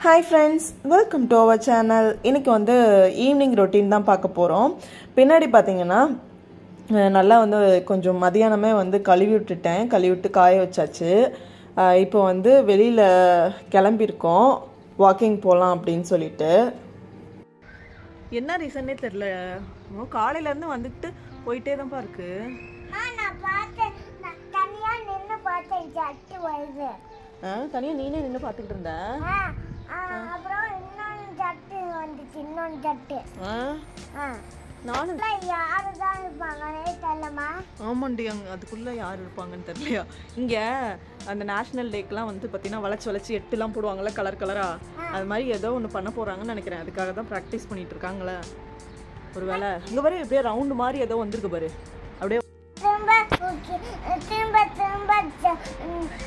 Hi friends welcome to our channel இன்னைக்கு வந்து evening routine தான் பார்க்க போகிறோம் பின்னாடி பார்த்தீங்கன்னா நல்லா வந்து கொஞ்சம் மதியானமே வந்து கழுவி விட்டுட்டேன். கழுவி விட்டு காய வச்சாச்சு. இப்போ வந்து வெளியில் கிளம்பியிருக்கோம். வாக்கிங் போகலாம் அப்படின்னு சொல்லிட்டு. என்ன ரீசன்னே தெரில காலையிலேருந்து வந்துட்டு போயிட்டே தான்ப்பா இருக்கு. தனியாக நீனே நின்று பார்த்துக்கிட்டு இருந்த? ஆ, ஆ, அப்புறம் வந்துச்சு ஆ? நானும் யாரு தான் இருப்பாங்கன்னே தெரியலமா ஆமாண்டி அங்கே அதுக்குள்ளே யார் இருப்பாங்கன்னு தெரியலையா? இங்கே அந்த நேஷ்னல் டேக்கெலாம் வந்து பார்த்தீங்கன்னா வளைச்சி வளைச்சி எட்டுலாம் போடுவாங்கல்ல கலர் கலராக அது மாதிரி ஏதோ ஒன்று பண்ண போகிறாங்கன்னு நினைக்கிறேன். அதுக்காக தான் ப்ராக்டிஸ் பண்ணிட்டு இருக்காங்களே. ஒரு வேலை இங்கே பாரு எப்படியே ரவுண்டு மாதிரி ஏதோ வந்திருக்கு பாரு. அப்படியே திரும்ப திரும்ப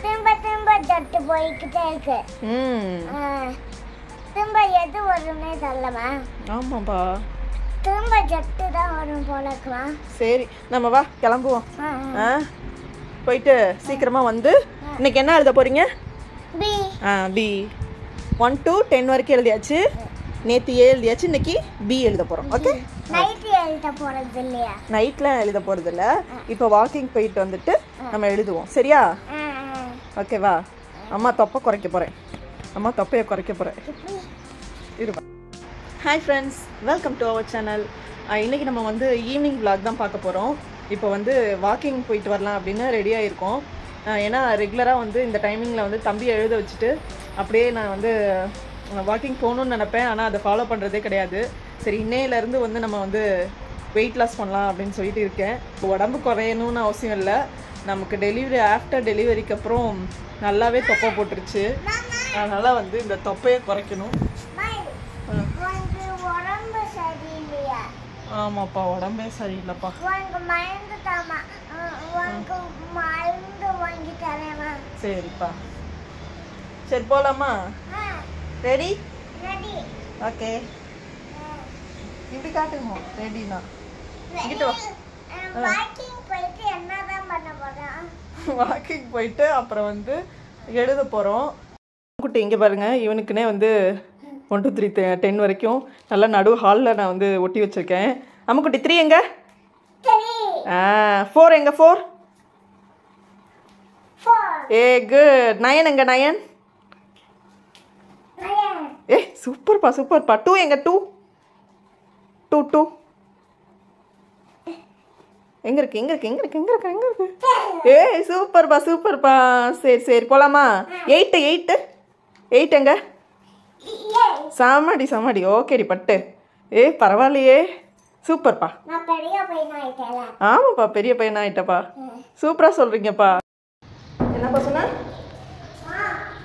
திரும்ப ஜட்டு போய்கிட்டே இருக்கு. திரும்ப எது வரும்னே தெரியலமா ஆமாப்பா. திரும்ப ஜட்டு தான் வரும் போல இருக்குமா? சரி நம்ம வா கிளம்புவோம். போயிட்டு சீக்கிரமாக வந்து இன்னைக்கு என்ன எழுத போகிறீங்க பி. ஆ பி. ஒன் டு டென் வரைக்கும் எழுதியாச்சு. நேற்று ஏ எழுதியாச்சு இன்னைக்கு பி எழுத போகிறோம் ஓகே நைட்டு எழுத போறது இல்லையா? நைட்லாம் எழுத போகிறதில்ல இப்போ வாக்கிங் போயிட்டு வந்துட்டு நம்ம எழுதுவோம். சரியா. ஓகேவா அம்மா தொப்பை குறைக்க போகிறேன் அம்மா தொப்பையை குறைக்க போகிறேன் இருப்பேன் hi friends welcome to our channel இன்றைக்கி நம்ம வந்து ஈவினிங் vlog தான் பார்க்க போகிறோம் இப்போ வந்து வாக்கிங் போயிட்டு வரலாம் அப்படின்னு ரெடியாக இருக்கோம் ஏன்னா ரெகுலராக வந்து இந்த டைமிங்கில் வந்து தம்பி எழுத வச்சுட்டு அப்படியே நான் வந்து வாக்கிங் போகணுன்னு நினப்பேன். ஆனால் அதை ஃபாலோ பண்ணுறதே கிடையாது. சரி இன்னையிலேருந்து வந்து நம்ம வந்து வெயிட் லாஸ் பண்ணலாம் அப்படின்னு சொல்லிட்டு இருக்கேன். இப்போ உடம்பு குறையணும்னு அவசியம் இல்லை. நமக்கு டெலிவரி ஆஃப்டர் டெலிவரிக்கு அப்புறம் நல்லாவே தொப்பை போட்டுருச்சு. அதனால் வந்து இந்த தொப்பையை குறைக்கணும். உடம்பு ஆமாப்பா உடம்பே சரியில்லைப்பா. சரிப்பா. சரி போகலாமா ரெடி ஓகே இப்படி காட்டுங்க ரெடினா இங்கிட்ட வா. போயிட்டு என்னதான் பண்ண போறோம்? வாக்கிங் போயிட்டு அப்புறம் வந்து எழுத போகிறோம் குட்டி இங்கே பாருங்க இவனுக்குனே வந்து ஒன் டூ த்ரீ டென் வரைக்கும் நல்லா நடு ஹாலில் நான் வந்து ஒட்டி வச்சுருக்கேன். அம்முக்குட்டி த்ரீ எங்க? ஃபோர் எங்க ஃபோர் ஏ குட் நயன் எங்க நயன் ஏ சூப்பர்ப்பா சூப்பர்ப்பா டூ எங்க டூ டூ டூ எங்க இருக்கு? எங்க இருக்கு? எங்க இருக்கு? எங்க இருக்கு? எங்க இருக்கு? ஏய் சூப்பர்ப்பா சூப்பர்ப்பா சரி சரி போலாமா? எயிட்டு எயிட்டு எயிட் எங்க? சாமாடி சாமாடி. ஓகேடி பட்டு. ஏ பரவாயில்லையே. சூப்பர்ப்பா ஆமாப்பா பெரிய பையனா ஆயிட்டப்பா சூப்பரா சொல்றீங்கப்பா. என்னப்பா சொன்ன?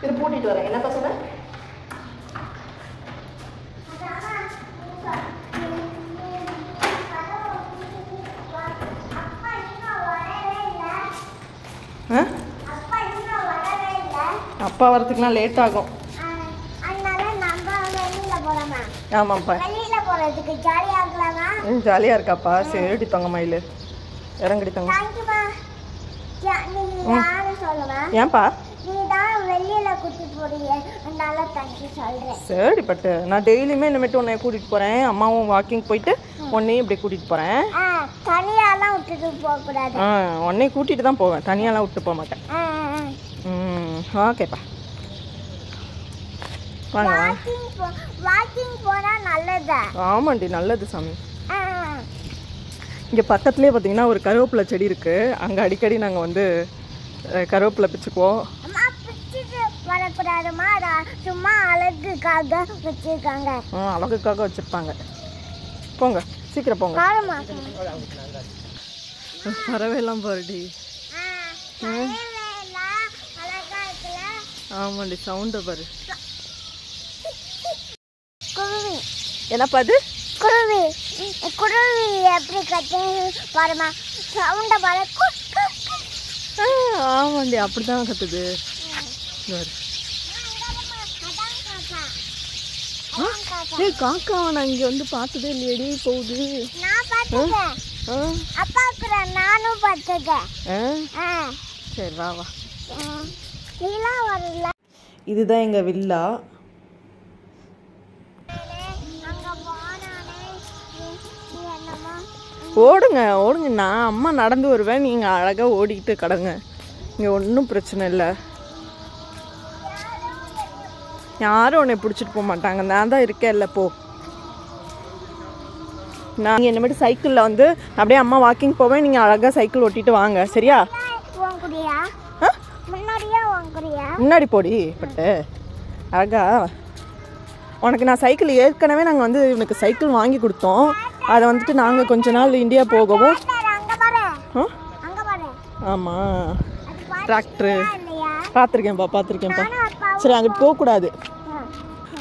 இது பூட்டிட்டு வரேன். என்னப்பா சொன்ன அப்பா இன்னும் வரவே இல்லை ஆ அப்பா இன்னும் வரவே இல்லை அப்பா வரதுக்குலாம் லேட் ஆகும். இருக்கலாமா ம் ஜாலியாக இருக்காப்பா. சரிடி தொங்க மயில். இறங்கடி தொங்க. ஏன்பா? சரி பட்டு நான் டெய்லியுமே இனிமேட்டு உன்னை கூட்டிகிட்டு போகிறேன் அம்மாவும் வாக்கிங் போயிட்டு உன்னையும் இப்படி கூட்டிகிட்டு போகிறேன் ஆ தனியாலாம் விட்டுட்டு போக கூடாது ஆ உன்னையும் கூட்டிகிட்டு தான் போவேன். தனியாலாம் விட்டு போக மாட்டேன். ம் ஓகேப்பா வாங்க வாங்க. வாக்கிங் போனா நல்லதா? ஆமாண்டி நல்லது சாமி. இங்கே பக்கத்துலேயே பார்த்தீங்கன்னா ஒரு கருவேப்பிலை செடி இருக்குது அங்கே அடிக்கடி நாங்கள் வந்து கருவேப்பிலை பிச்சுக்குவோம். அதை சும்மா அழகுக்காக வச்சிருக்காங்க. ஆ, அழகுக்காக வச்சுருப்பாங்க. போங்க சீக்கிரம் போங்க. பறவைலாம் இருக்குல்ல? ஆமாண்டி சவுண்டை பாரு குருவி என்னப்பா அது? குருவி. குருவி எப்படி கத்து பாருமா. சவுண்ட பாரு. ஆமாண்டி அப்படி தான் கத்துது ஏய் காக்கா நான் இங்கே வந்து பார்த்ததே இல்லையடி போகுது. நான் பார்த்துட்டேன் ஆ அப்பா கூட நானும் ஆ? சரி வா வா. நீலாம் வரல இதுதான் எங்கள் வில்லா. ஓடுங்க ஓடுங்க. நான் அம்மா நடந்து வருவேன். நீங்கள் அழகாக ஓடிக்கிட்டு கடங்க. இங்கே ஒன்றும் பிரச்சனை இல்லை. யாரும் உன்னை பிடிச்சிட்டு போக மாட்டாங்க. நான் தான் இருக்கேன் இல்லை போ. நான் இனிமேட்டு சைக்கிளில் வந்து அப்படியே அம்மா வாக்கிங் போவேன். நீங்கள் அழகாக சைக்கிள் ஓட்டிட்டு வாங்க. சரியா? முன்னாடி போடி பட்டு. அழகா. உனக்கு நான் சைக்கிள் ஏற்கனவே நாங்கள் வந்து இவனுக்கு சைக்கிள் வாங்கி கொடுத்தோம். அதை வந்துட்டு நாங்கள் கொஞ்ச நாள் இந்தியா போகவும். ஆமாம் டிராக்டரு பார்த்துருக்கேன்ப்பா பார்த்துருக்கேன்ப்பா சரி அங்கிட்டு போகக்கூடாது.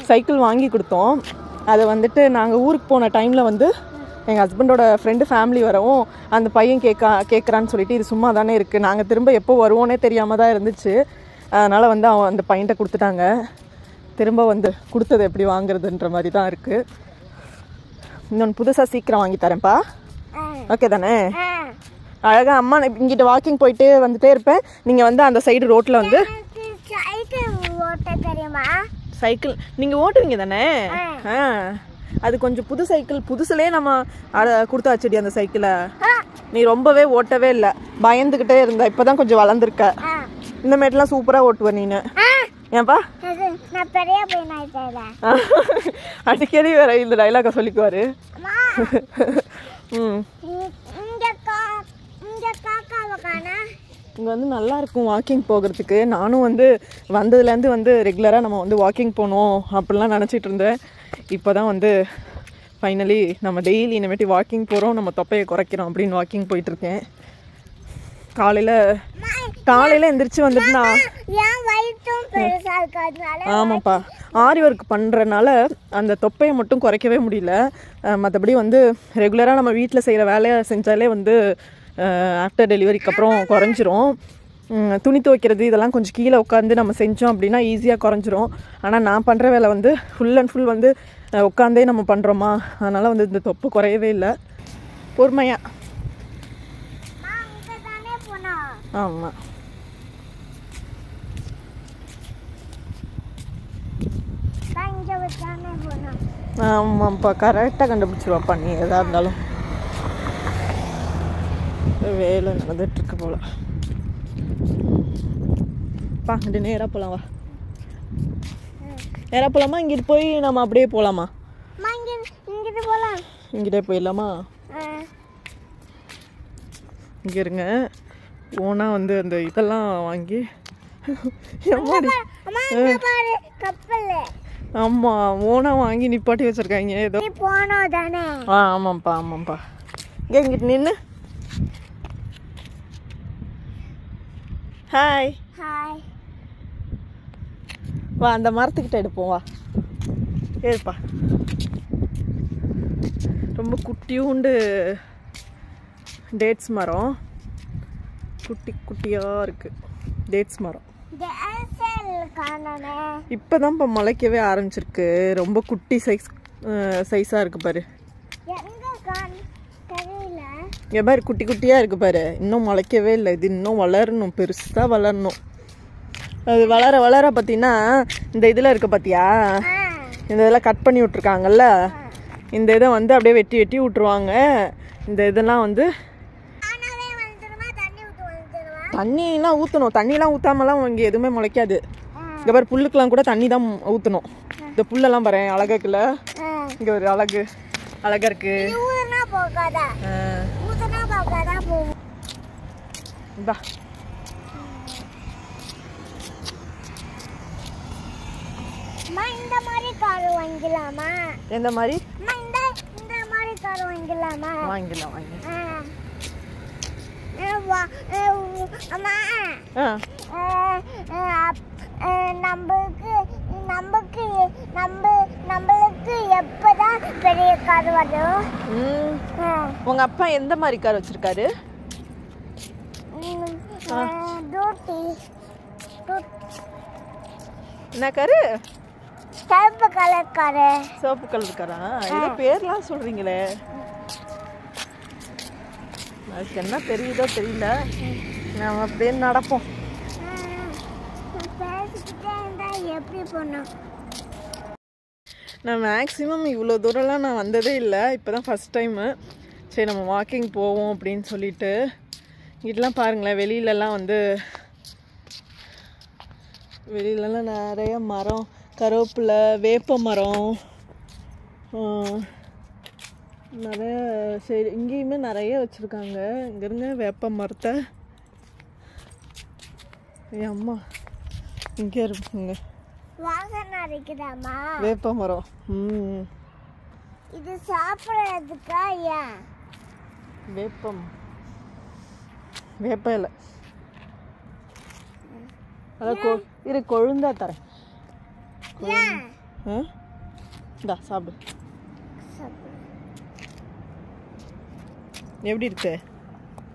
சைக்கிள் வாங்கி கொடுத்தோம். அதை வந்துட்டு நாங்கள் ஊருக்கு போன டைமில் வந்து எங்கள் ஹஸ்பண்டோட ஃப்ரெண்டு ஃபேமிலி வரவும் அந்த பையன் கேட்கா கேட்குறான்னு சொல்லிட்டு இது சும்மா தானே இருக்குது நாங்கள் திரும்ப எப்போ வருவோன்னே தெரியாமல் தான் இருந்துச்சு. அதனால் வந்து அவன் அந்த பையன்கிட்ட கொடுத்துட்டாங்க. திரும்ப வந்து கொடுத்தது எப்படி வாங்குறதுன்ற மாதிரி தான் இருக்குது இன்னொன்று புதுசாக சீக்கிரம் வாங்கி தரேன்ப்பா. ஓகே தானே. அழகாக அம்மா இங்கிட்ட வாக்கிங் போயிட்டே வந்துட்டே இருப்பேன் நீங்கள் வந்து அந்த சைடு ரோட்டில் வந்து சைக்கிள் நீங்கள் ஓட்டுவீங்க தானே ஆ. அது கொஞ்சம் புது சைக்கிள் புதுசுலேயே நம்ம அட கொடுத்தாச்சடி அந்த சைக்கிளை. நீ ரொம்பவே ஓட்டவே இல்லை பயந்துக்கிட்டே இருந்த இப்போ தான் கொஞ்சம் வளர்ந்துருக்க. இந்த மாரிலாம் சூப்பராக ஓட்டுவ நீனு. ஏன்பா? நான் பெரிய பையன் ஆயிட்டேன் அடிக்கடி வேற இந்த டைலாக சொல்லிக்குவாரு. ம். இங்கே வந்து நல்லா இருக்கும் வாக்கிங் போகிறதுக்கு. நானும் வந்து வந்ததுலேருந்து வந்து ரெகுலராக நம்ம வந்து வாக்கிங் போகணும் அப்படிலாம் நினச்சிட்டு இருந்தேன். இப்போ தான் வந்து ஃபைனலி நம்ம டெய்லி இனிமேட்டு வாக்கிங் போகிறோம் நம்ம தொப்பையை குறைக்கிறோம் அப்படின்னு வாக்கிங் போயிட்டுருக்கேன் காலையில் காலையில் எந்திரிச்சு வந்துட்டு நான் என் வயிற்றும் பெருசா இருக்கிறதுனால ஆமாப்பா. ஆரி ஒர்க் பண்ணுறனால அந்த தொப்பையை மட்டும் குறைக்கவே முடியல. மற்றபடி வந்து ரெகுலராக நம்ம வீட்டில் செய்கிற வேலையை செஞ்சாலே வந்து ஆஃப்டர் டெலிவரிக்கு அப்புறம் குறைஞ்சிரும். துணி துவைக்கிறது இதெல்லாம் கொஞ்சம் கீழே உட்காந்து நம்ம செஞ்சோம் அப்படின்னா ஈஸியாக குறைஞ்சிரும். ஆனால் நான் பண்ணுற வேலை வந்து ஃபுல் அண்ட் ஃபுல் வந்து உட்காந்தே நம்ம பண்ணுறோமா அதனால் வந்து இந்த தொப்பை குறையவே இல்லை. பொறுமையாக ஆமாம் நான் இங்க தானே போனோம் ஆமாம்ப்பா கரெக்டாக கண்டுபிடிச்சிருவாப்பா நீ எதாக இருந்தாலும். வேலை நடந்துட்டுருக்கு போல. பா இங்கிட்டு நேராக போகலாம் வா. நேராக போகலாமா இங்கிட்டு போய் நம்ம அப்படியே போகலாமா இங்கிட்டு போயிடலாமா. இங்கே இருங்க. ஓனாக வந்து அந்த இதெல்லாம் வாங்கி ஆமாம் ஓனாக வாங்கி நிப்பாட்டி வச்சுருக்காங்க. ஏதோ. நீ போனோம் தானே? ஆ ஆமாம்ப்பா ஆமாம்ப்பா இங்கே இங்கிட்டு நின்று ஹாய் ஹாய் வா அந்த மரத்துக்கிட்ட எடுப்போம் வா. ஏறுப்பா. ரொம்ப குட்டியூண்டு டேட்ஸ் மரம். குட்டி குட்டியாக இருக்குது டேட்ஸ் மரம். காணனே இப்போ முளைக்கவே ஆரம்பிச்சிருக்கு. ரொம்ப குட்டி சைஸ் சைஸாக இருக்குது பாரு. இங்கே பாரு குட்டி குட்டியாக இருக்குது பாரு. இன்னும் முளைக்கவே இல்லை. இது இன்னும் வளரணும். பெருசாக வளரணும். அது வளர வளர பார்த்தீங்கன்னா இந்த இதில் இருக்க பார்த்தியா இந்த இதெல்லாம் கட் பண்ணி விட்ருக்காங்கல்ல இந்த இதை வந்து அப்படியே வெட்டி வெட்டி விட்ருவாங்க இந்த இதெல்லாம் வந்து ஆனாவே வந்துருமா? தண்ணி ஊத்து வந்துருமா? தண்ணிலாம் ஊற்றணும் தண்ணிலாம் ஊற்றாமலாம் இங்கே எதுவுமே முளைக்காது. இங்கே பாரு புல்லுக்கெலாம் கூட தண்ணி தான் ஊற்றணும் இந்த புல்லெல்லாம் பாரு அழகாக்குல இங்கே ஒரு அழகு. அழகா இருக்கு. போகும். இந்தா மாதிரி கார் வாங்கிக்கலாமா எந்த மாதிரி? இந்த இந்த மாதிரி கார் வாங்கிக்கலாமா வாங்கிடலாம் வாங்கி. ஆ. ஆ, வா- ஆ, உ- அம்மா. ஆ. ஆ, ஆ, அப்- ஆ, நம்மளுக்கு நமக்கு நம்ம நம்மளுக்கு எப்பதான் பெரிய கார் வரும். உங்கள் அப்பா எந்த மாதிரி கார் வச்சுருக்காரு? என்ன காரு? கருப்பு கலர் காரு. சிவப்பு கலர் காரா? ஏதோ பேர்லாம் சொல்கிறீங்களே அதுக்கு என்ன தெரியுதோ தெரியல. நம்ம அப்படியே நடப்போம் பேசிக்கிட்டே இருந்தா எப்படி பண்ணும் நான் மேக்ஸிமம் இவ்வளோ தூரம்லாம் நான் வந்ததே இல்லை. இப்போ தான் ஃபஸ்ட் டைமு சரி நம்ம வாக்கிங் போவோம் அப்படின்னு சொல்லிட்டு. இங்கிட்டலாம் பாருங்களேன் வெளியிலலாம் வந்து வெளியிலலாம் நிறைய மரம் கருவேப்பிலை வேப்ப மரம் நிறைய சரி இங்கேயுமே நிறைய வச்சுருக்காங்க. இங்கேருங்க வேப்ப மரத்தை. அம்மா இங்கே. இருக்குங்க வாசனை அரைக்குதாமா வேப்ப மரம். ம். இது சாப்பிட்றதுக்கா ஏன்? வேப்பம். வேப்ப இலை. அதான் கொ இரு கொழுந்தா தரேன். ஆ? இந்தா சாப்பிடு. எப்படி இருக்கு?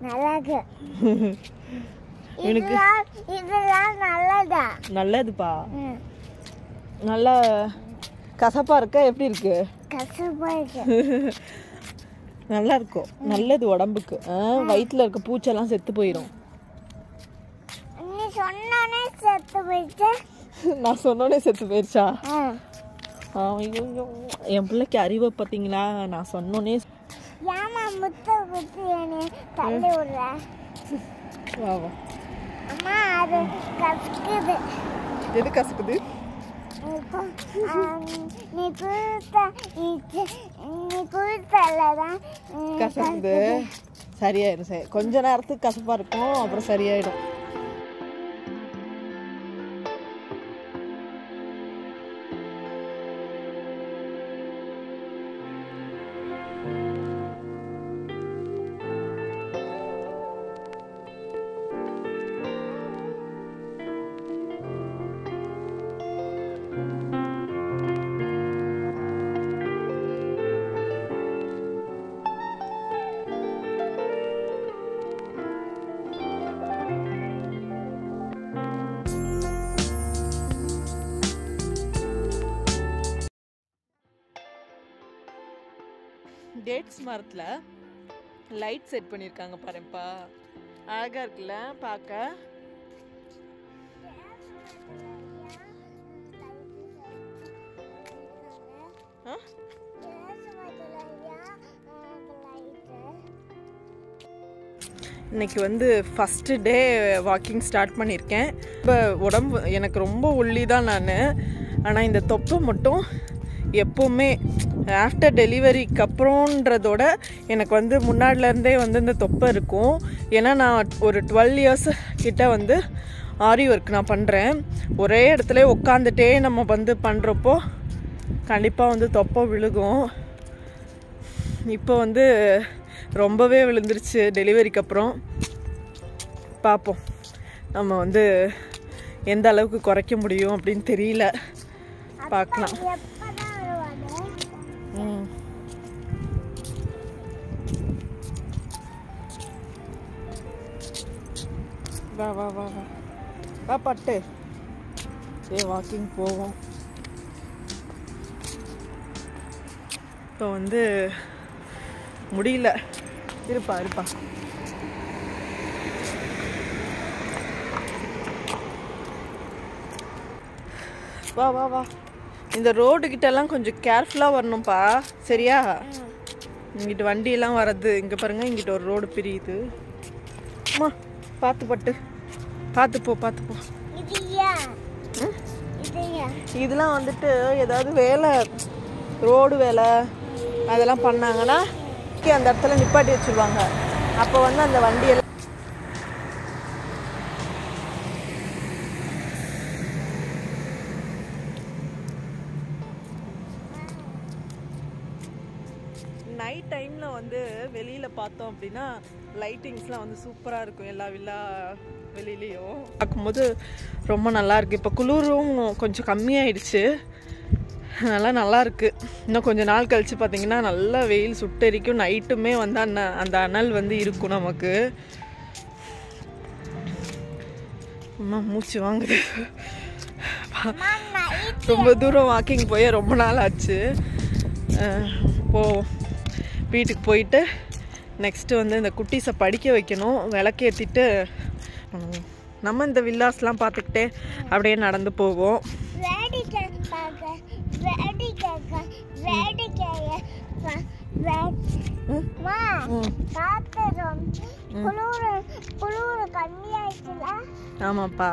நல்லா இருக்கு இதெல்லாம் இதெல்லாம் நல்லதா? நல்லதுப்பா. நல்லா கசப்பா இருக்கா? எப்படி இருக்கு? நல்லா இருக்கும் நல்லது உடம்புக்கு. ஆ, வயித்துல இருக்க பூச்செல்லாம் செத்து போயிடும் நான் சொன்னோடனே செத்து போயிடுச்சா? என் பிள்ளைக்கு அறிவை பார்த்தீங்களா நான் சொன்னோன்னே எது கசக்குது? நீ கொடுத்த கொடுத்தல்லதான் சரியாயிடும். சரி கொஞ்ச நேரத்துக்கு கசப்பா இருக்கும் அப்புறம் சரியாயிடும். டேட்ஸ் மரத்தில் லைட் செட் பண்ணியிருக்காங்க பாருப்பா. அழகாக இருக்குல்ல பார்க்க இன்னைக்கு வந்து ஃபஸ்ட்டு டே வாக்கிங் ஸ்டார்ட் பண்ணியிருக்கேன் இப்போ உடம்பு எனக்கு ரொம்ப ஒல்லி தான் நான். ஆனால் இந்த தொப்பை மட்டும் எப்போவுமே ஆஃப்டர் டெலிவரிக்கு அப்புறம்ன்றதோட எனக்கு வந்து முன்னாடிலேருந்தே வந்து இந்த தொப்பை இருக்கும். ஏன்னா நான் ஒரு டுவெல் இயர்ஸ் கிட்ட வந்து ஆரி ஒர்க் நான் பண்ணுறேன் ஒரே இடத்துல உட்காந்துட்டே நம்ம வந்து பண்ணுறப்போ கண்டிப்பாக வந்து தொப்பை விழுகும். இப்போ வந்து ரொம்பவே விழுந்துருச்சு டெலிவரிக்கு அப்புறம். பார்ப்போம் நம்ம வந்து எந்த அளவுக்கு குறைக்க முடியும் அப்படின்னு தெரியல. பார்க்கலாம் வா வா வா வா. வா பட்டு. சரி வாக்கிங் போவோம். இப்போ வந்து முடியல. இருப்பா இருப்பா. வா வா வா. இந்த ரோடு கிட்ட எல்லாம் கொஞ்சம் கேர்ஃபுல்லாக வரணும்ப்பா சரியா? இங்கிட்டு வண்டியெல்லாம் வர்றது. இங்கே பாருங்க இங்கிட்ட ஒரு ரோடு பிரியுது. அம்மா. பார்த்து பட்டு. பார்த்து போ பார்த்து போ இதெல்லாம் வந்துட்டு ஏதாவது வேலை ரோடு வேலை அதெல்லாம் பண்ணாங்கன்னா அந்த இடத்துல நிப்பாட்டி வச்சிருவாங்க. அப்போ வந்து அந்த வண்டியெல்லாம் நைட் டைமில் வந்து வெளியில் பார்த்தோம் அப்படின்னா லைட்டிங்ஸ்லாம் வந்து சூப்பராக இருக்கும் எல்லா வில்லா வெளியிலையும். பார்க்கும்போது ரொம்ப நல்லாயிருக்கு இப்போ குளிரும் கொஞ்சம் கம்மியாயிடுச்சு. நல்லா நல்லாயிருக்கு இன்னும் கொஞ்ச நாள் கழிச்சு பார்த்தீங்கன்னா நல்லா வெயில் சுட்டெரிக்கும். நைட்டுமே வந்து அந்த அந்த அனல் வந்து இருக்கும் நமக்கு. அம்மா மூச்சு வாங்குது. ரொம்ப தூரம் வாக்கிங் போய் ரொம்ப நாள் ஆச்சு. போ வீட்டுக்கு போயிட்டு நெக்ஸ்ட்டு வந்து இந்த குட்டீஸை படிக்க வைக்கணும். விளக்கேற்றிட்டு நம்ம இந்த வில்லாஸ்லாம் பார்த்துக்கிட்டே அப்படியே நடந்து போவோம். ஆமாப்பா.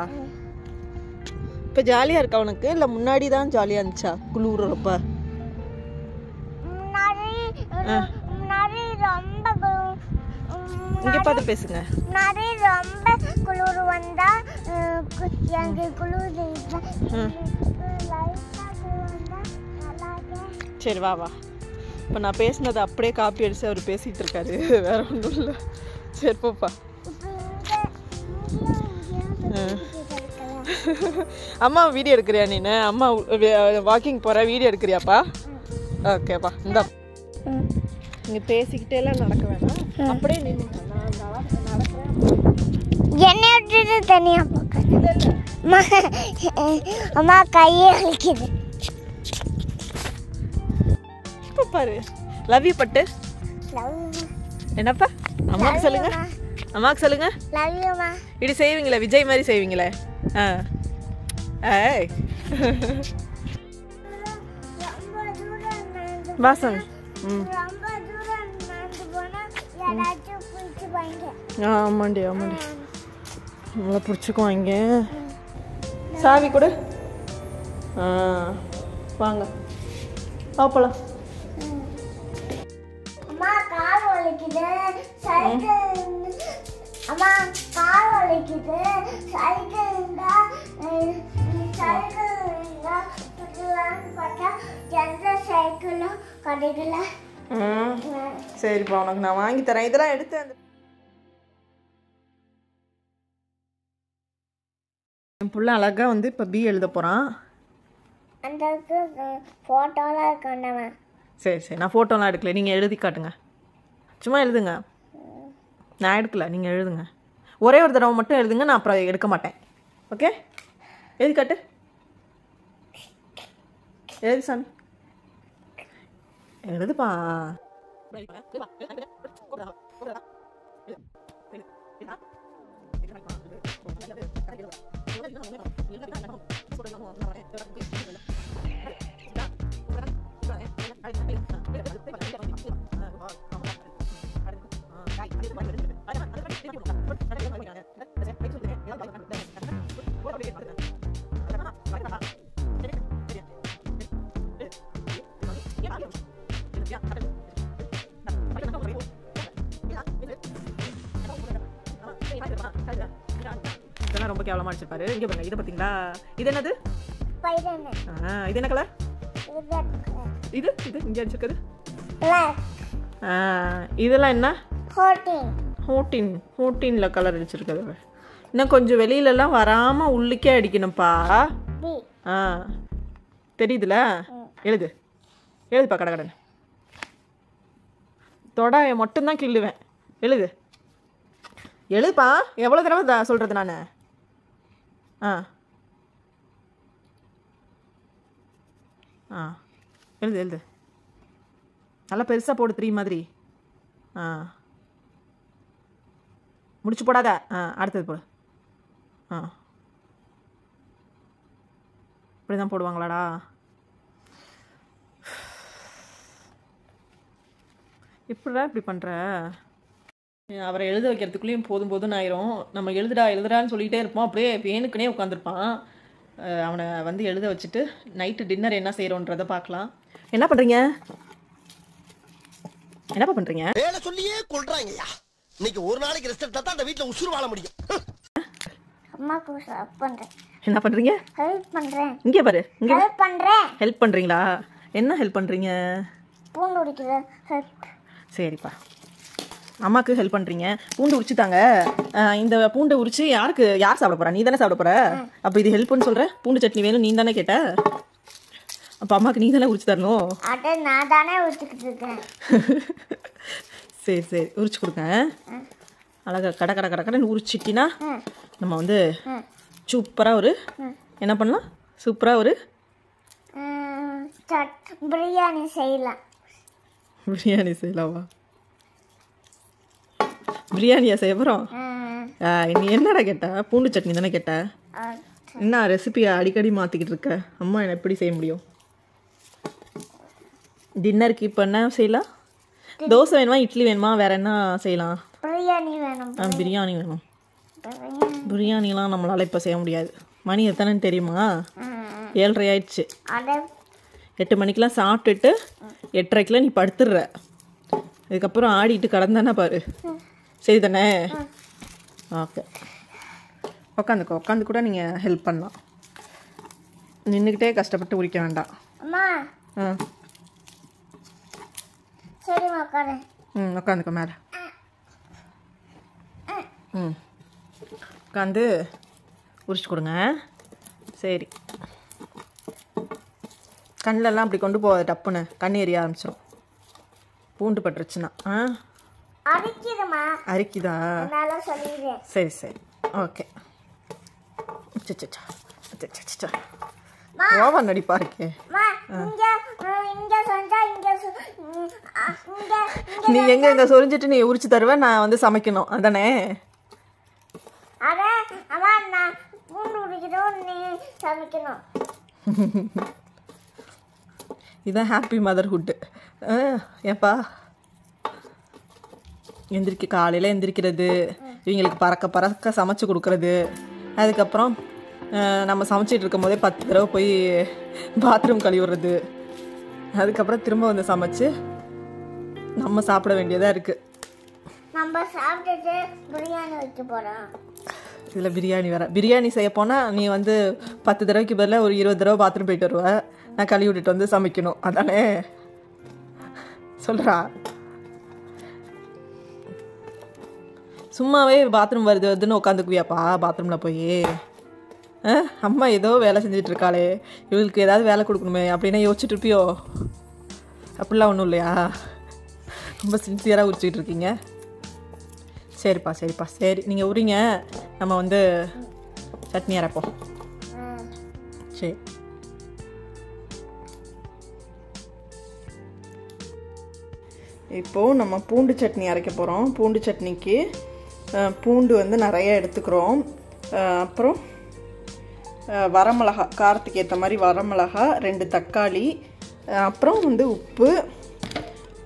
இப்போ ஜாலியாக இருக்கா உனக்கு? இல்லை முன்னாடி தான் ஜாலியாக இருந்துச்சா? குளிர்றப்ப இங்கே பார்த்து பேசுங்க. முன்னாடி ரொம்ப குளிர் வந்தா எனக்கு குளிர் சரி வா வா. இப்போ நான் பேசினதை அப்படியே காப்பி அடிச்சு அவர் பேசிகிட்டு இருக்காரு. வேற ஒன்றும் இல்லை. சரி போப்பா அம்மா வீடியோ எடுக்கிறியா நீனு? அம்மா வாக்கிங் போகிற வீடியோ எடுக்கிறியாப்பா? ஓகேப்பா இந்த. இங்கே பேசிக்கிட்டே எல்லாம் நடக்க வேணாம். அப்படியே நின்று என்னை விட்டுட்டு தனியா போக்க அம்மா அம்மா கையே இப்போ பாரு. லவ் யூ பட்டு. என்னப்பா? அம்மாவுக்கு சொல்லுங்க. அம்மாவுக்கு சொல்லுங்க. இப்படி செய்வீங்களே விஜய் மாதிரி செய்வீங்களே? ஆ. ஏய். வாசன் ம். ஆமாண்டி ஆமாண்டி. நல்லா பிடிச்சிக்குவாங்க சாவி கொடு. ஆ வாங்க. பாப்பலாம் அம்மா கால் வலிக்குது. சைக்கிள் அம்மா கால் வலிக்குது. சைக்கிள் இருந்தா சைக்கிள் இருந்தா பார்த்தா எந்த சைக்கிளும் கிடைக்கல. சரிப்பா உனக்கு நான் வாங்கி தரேன். இதெல்லாம் எடுத்து அந்த என் புள்ள அழகா வந்து இப்போ பி எழுத போகிறான் அந்த ஃபோட்டோலாம் இருக்காண்டவன் சரி சரி. நான் ஃபோட்டோலாம் எடுக்கல. நீங்கள் எழுதி காட்டுங்க. சும்மா எழுதுங்க. நான் எடுக்கல. நீங்கள் எழுதுங்க. ஒரே ஒரு தடவை மட்டும் எழுதுங்க. நான் அப்புறம் எடுக்க மாட்டேன். ஓகே எழுதி காட்டு. எழுது சாமி. எழுதுப்பா. Yeah. இதெல்லாம் ரொம்ப கேவலமா அடிச்சிருப்பாரு இங்க பாருங்க இதை பார்த்தீங்களா? இது என்னது? இது என்ன கலர் இது இது இங்க அடிச்சிருக்குது. இதெல்லாம் என்ன? ஃபோர்டீன் ஃபோர்டீனில் கலர் அடிச்சிருக்குது. இன்னும் கொஞ்சம் வெளியிலலாம் வராமல் உள்ளுக்கே அடிக்கணும்ப்பா. ஆ தெரியுதுல? எழுது. எழுதுப்பா கடை கடன் தொடாய மட்டும்தான் கிள்ளுவேன். எழுது. எழுதுப்பா எவ்வளோ தடவை த- சொல்றது நான்? ஆ. ஆ. எழுது எழுது. நல்லா பெருசாக போடு த்ரீ மாதிரி. ஆ. முடிச்சு போடாத. ஆ அடுத்தது போடு. ஆ. இப்படி தான் போடுவாங்களாடா. இப்படிடா இப்படி பண்ணுற அவரை எழுத வைக்கிறதுக்குள்ளேயும் போதும் போதும்னு ஆயிரும். நம்ம எழுதுடா எழுதுடான்னு சொல்லிகிட்டே இருப்போம். அப்படியே வேணுக்குனே உட்காந்துருப்பான் அவனை வந்து எழுத வச்சுட்டு நைட்டு டின்னர் என்ன செய்கிறோன்றதை பார்க்கலாம். என்ன பண்ணுறீங்க என்னப்பா பண்ணுறீங்க வேலை சொல்லியே கொள்றாங்கய்யா இன்னைக்கு ஒரு நாளைக்கு ரெஸ்ட் எடுத்தா தான் அந்த வீட்டுல உசுறு வாழ முடியும். அம்மாக்கு ஹெல்ப் பண்ணுறேன் என்ன பண்ணுறீங்க ஹெல்ப் பண்ணுறேன் இங்கே பாரு இங்கே ஹெல்ப் பண்ணுறேன் ஹெல்ப் பண்ணுறீங்களா என்ன ஹெல்ப் பண்ணுறீங்க பூண்டு உடிக்குது ஹெல்ப் சரிப்பா. அம்மாவுக்கு ஹெல்ப் பண்ணுறீங்க பூண்டு உரிச்சு தாங்க அஹ் இந்த பூண்டை உரிச்சு யாருக்கு யார் சாப்பிட போறா? நீ தானே சாப்பிட போற? அப்போ இது ஹெல்ப்னு சொல்கிற பூண்டு சட்னி வேணும் நீ தானே கேட்ட? அப்போ அம்மாவுக்கு நீ தானே உரிச்சு தரணும்? நான் தானே சரி சரி. உரிச்சு கொடுங்க. அழகா கடை கடை கடை கடைன்னு உரிச்சிட்டினா நம்ம வந்து சூப்பராக ஒரு என்ன பண்ணலாம்? சூப்பராக ஒரு பிரியாணி செய்யலாம். பிரியாணி செய்யலாமா? பிரியாணியா செய்ய போகிறோம் நீ என்னடா கேட்ட? பூண்டு சட்னி தானே கேட்ட? என்ன ரெசிபியை அடிக்கடி மாற்றிக்கிட்டு இருக்க? அம்மா என்ன எப்படி செய்ய முடியும்? டின்னருக்கு இப்போ என்ன செய்யலாம்? தோசை வேணுமா இட்லி வேணுமா வேற என்ன செய்யலாம்? பிரியாணி வேணும் ஆ பிரியாணி. வேணும். பிரியாணி. பிரியாணிலாம் நம்மளால் இப்போ செய்ய முடியாது. மணி எத்தனைன்னு தெரியுமா? ஏழரை ஆயிடுச்சு. எட்டு மணிக்கெலாம் சாப்பிட்டுட்டு எட்டரைக்கெலாம் நீ படுத்துடுற. இதுக்கப்புறம் ஆடிட்டு கடந்தானே பாரு. சரி தானே ஓகே. உக்காந்துக்கோ உட்காந்து கூட நீங்கள் ஹெல்ப் பண்ணலாம். நின்றுக்கிட்டே கஷ்டப்பட்டு உரிக்க வேண்டாம். ம் உட்காந்துக்கோ மேலே. ம். உட்காந்து உரிச்சு கொடுங்க. சரி. கண்ணிலெல்லாம் அப்படி கொண்டு போகாது டப்புன்னு. கண் எரிய ஆரம்பிச்சிடும் பூண்டு பட்டுருச்சுன்னா. ஆ. அடிக்குதுமா அரிக்குதா? என்னால சொல்லிடுறேன். சரி சரி. ஓகே சச்சா ஓவன் நடிப்பா இருக்கே. இங்க இங்க இங்க இங்க இங்க நீ எங்க எங்க சொரிஞ்சிட்டு நீ உரிச்சு தருவ? நான் வந்து சமைக்கணும். அதானே? இதான் ஹாப்பி மதர்ஹுட்டு ஏப்பா எந்திரிக்க காலையில் எந்திரிக்கிறது இவங்களுக்கு பறக்க பறக்க சமைச்சு கொடுக்கறது. அதுக்கப்புறம் நம்ம சமைச்சிட்டு இருக்கும் போதே பத்து தடவை போய் பாத்ரூம் கழுவிடுறது. அதுக்கப்புறம் திரும்ப வந்து சமைச்சு நம்ம சாப்பிட வேண்டியதாக இருக்குது நம்ம சாப்பிட்டுட்டு பிரியாணி வைக்க போறோம். இதில் பிரியாணி வேற. பிரியாணி செய்ய போனால் நீ வந்து பத்து தடவைக்கு பதிலாக ஒரு இருபது தடவை பாத்ரூம் போயிட்டு வருவ. நான் கழுவி விட்டுட்டு வந்து சமைக்கணும். அதானே? சொல்கிறா சும்மாவே பாத்ரூம் வருது வருதுன்னு உட்காந்துக்குவியாப்பா பாத்ரூமில் போய். ஆ அம்மா ஏதோ வேலை செஞ்சுட்டு இருக்காளே இவளுக்கு ஏதாவது வேலை கொடுக்கணுமே அப்படின்னா யோசிச்சுட்டு இருப்பியோ அப்படிலாம் ஒன்றும் இல்லையா? ரொம்ப சின்சியராக உரிச்சிக்கிட்டு இருக்கீங்க சரிப்பா சரிப்பா சரி. நீங்கள் உரிங்க. நம்ம வந்து சட்னி அரைப்போம். சரி. இப்போது நம்ம பூண்டு சட்னி அரைக்க போகிறோம் பூண்டு சட்னிக்கு பூண்டு வந்து நிறைய எடுத்துக்கிறோம். அப்புறம் வரமிளகா காரத்துக்கு ஏற்ற மாதிரி வரமிளகா ரெண்டு தக்காளி அப்புறம் வந்து உப்பு.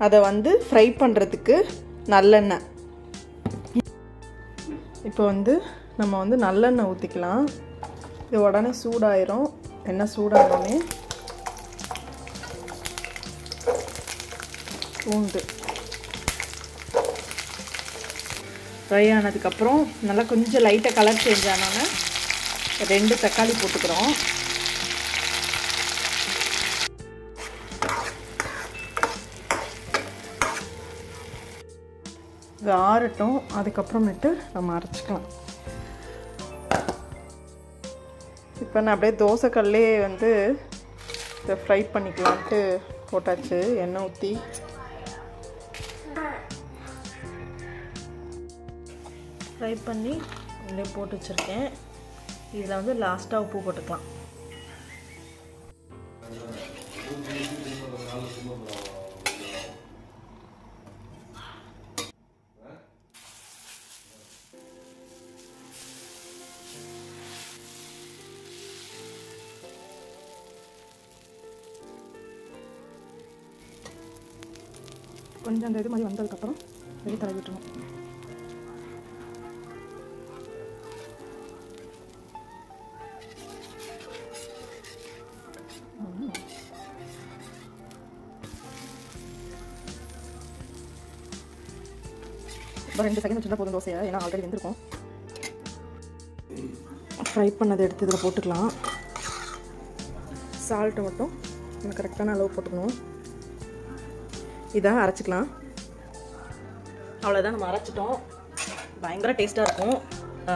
அதை வந்து ஃப்ரை பண்ணுறதுக்கு நல்லெண்ணெய். இப்போ வந்து நம்ம வந்து நல்லெண்ணெய் ஊற்றிக்கலாம் இது உடனே சூடாயிரும். எண்ணெய் சூடானோடனே பூண்டு. ஃப்ரை ஆனதுக்கப்புறம் நல்லா கொஞ்சம் லைட்டாக கலர் சேஞ்ச் ஆனோன்னே ரெண்டு தக்காளி போட்டுக்கிறோம். இது ஆறட்டும். அதுக்கப்புறமேட்டு நம்ம அரைச்சிக்கலாம். இப்போ நான் அப்படியே தோசைக்கல்லே வந்து இதை ஃப்ரை பண்ணிக்கலான்ட்டு போட்டாச்சு. எண்ணெய் ஊற்றி ஃப்ரை பண்ணி உள்ளே போட்டு வச்சுருக்கேன். இதில் வந்து லாஸ்ட்டாக உப்பு போட்டுக்கலாம். கொஞ்சம் அந்த இது மாதிரி வந்ததுக்கப்புறம் வெளியே தலை விட்டுருவோம். ரெண்டு செகண்ட் வச்சுருந்தா போதும் தோசையை ஏன்னா ஆல்ரெடி வெந்திருக்கும். ஃப்ரை பண்ணதை எடுத்து இதில் போட்டுக்கலாம். சால்ட்டு மட்டும் நம்ம கரெக்டான அளவு போட்டுக்கணும். இதான் அரைச்சிக்கலாம். அவ்வளோதான் நம்ம அரைச்சிட்டோம். பயங்கர டேஸ்ட்டாக இருக்கும்.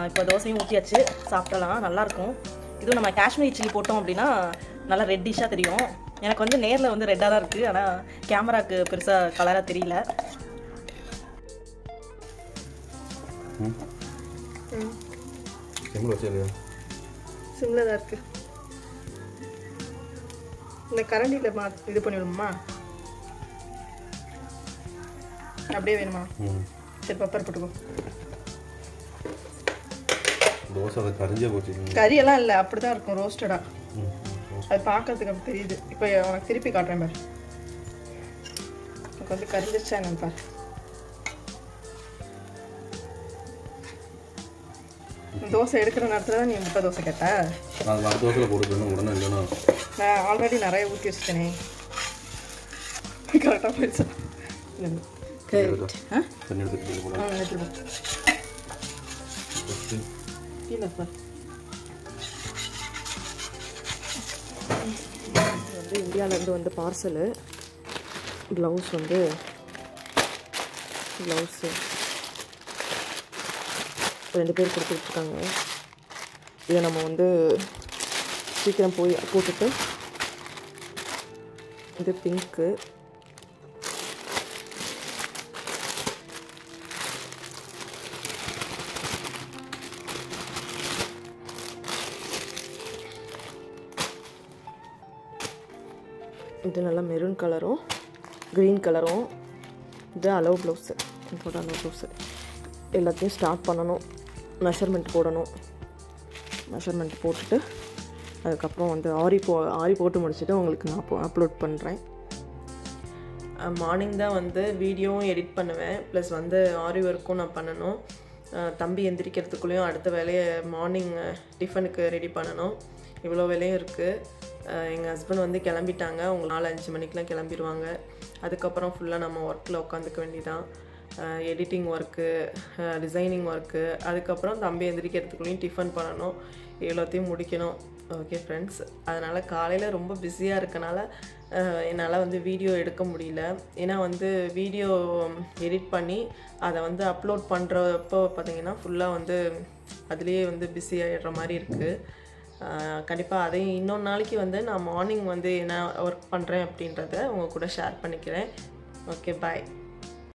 இப்போ தோசையும் ஊற்றியாச்சு சாப்பிடலாம் நல்லாயிருக்கும் இதுவும் நம்ம காஷ்மீரி சில்லி போட்டோம் அப்படின்னா நல்லா ரெட்டிஷாக தெரியும். எனக்கு வந்து நேரில் வந்து ரெட்டாக தான் இருக்குது ஆனால் கேமராவுக்கு பெருசாக கலராக தெரியல. எவ்வளோ வச்சிருக்கா சிம்மில் தான் இருக்குது இந்த கரண்டியில் மா இது பண்ணிவிடுமா அப்படியே வேணுமா ம் சரி பெப்பர் போட்டுக்கோ தோசை அதை கரிஞ்சே போச்சு கறியெல்லாம் இல்லை அப்படி தான் இருக்கும் ரோஸ்டடாக ம் ம். அது பார்க்கறதுக்கு அப்படி தெரியுது இப்போ உனக்கு திருப்பி காட்டுறேன் பாரு உனக்கு வந்து கரிஞ்சிருச்சா என்னன்னு பாரு தோசை எடுக்கிற நேரத்தில் தான் நீ முட்டை தோசை கேட்ட? அது அடுத்த தோசையில் போட்டுக்கணும் உடனே இல்லைன்னா நான் ஆல்ரெடி நிறைய ஊற்றி வச்சிட்டேனே. கரெக்டாக போயிடுச்சு? வந்து இந்தியாவிலேருந்து வந்து பார்சலு ப்ளவுஸ் வந்து ப்ளவுஸு ரெண்டு பேர் கொடுத்துட்ருக்காங்க. இதை நம்ம வந்து சீக்கிரம் போய் போட்டுட்டு இது பிங்க்கு. இது நல்லா மெரூன் கலரும் க்ரீன் கலரும். இது அளவு ப்ளவுஸு. இதோட அளவு ப்ளவுஸு. எல்லாத்தையும் ஸ்டார்ட் பண்ணணும். மெஷர்மெண்ட் போடணும். மெஷர்மெண்ட் போட்டுட்டு அதுக்கப்புறம் வந்து ஆரி போ ஆரி போட்டு முடிச்சுட்டு உங்களுக்கு நான் அப்லோட் பண்ணுறேன் மார்னிங் தான் வந்து வீடியோவும் எடிட் பண்ணுவேன். ப்ளஸ் வந்து ஆரி ஒர்க்கும் நான் பண்ணணும். தம்பி எந்திரிக்கிறதுக்குள்ளேயும் அடுத்த வேலையை மார்னிங் டிஃபனுக்கு ரெடி பண்ணணும். இவ்வளோ வேலையும் இருக்குது எங்கள் ஹஸ்பண்ட் வந்து கிளம்பிட்டாங்க. அவங்க நாலு அஞ்சு மணிக்கெலாம் கிளம்பிடுவாங்க. அதுக்கப்புறம் ஃபுல்லாக நம்ம ஒர்க்கில் உட்காந்துக்க வேண்டிதான் எடிட்டிங் ஒர்க்கு டிசைனிங் ஒர்க்கு அதுக்கப்புறம் தம்பி எந்திரிக்கிறதுக்குள்ளேயும் டிஃபன் பண்ணணும். எல்லாத்தையும் முடிக்கணும். ஓகே ஃப்ரெண்ட்ஸ் அதனால் காலையில் ரொம்ப பிஸியாக இருக்கனால என்னால் வந்து வீடியோ எடுக்க முடியல. ஏன்னா வந்து வீடியோ எடிட் பண்ணி அதை வந்து அப்லோட் பண்ணுறப்போ பார்த்திங்கன்னா ஃபுல்லாக வந்து அதுலேயே வந்து பிஸி ஆகிடுற மாதிரி இருக்குது கண்டிப்பாக அதையும் இன்னொரு நாளைக்கு வந்து நான் மார்னிங் வந்து என்ன ஒர்க் பண்ணுறேன் அப்படின்றத உங்கள் கூட ஷேர் பண்ணிக்கிறேன். Okay bye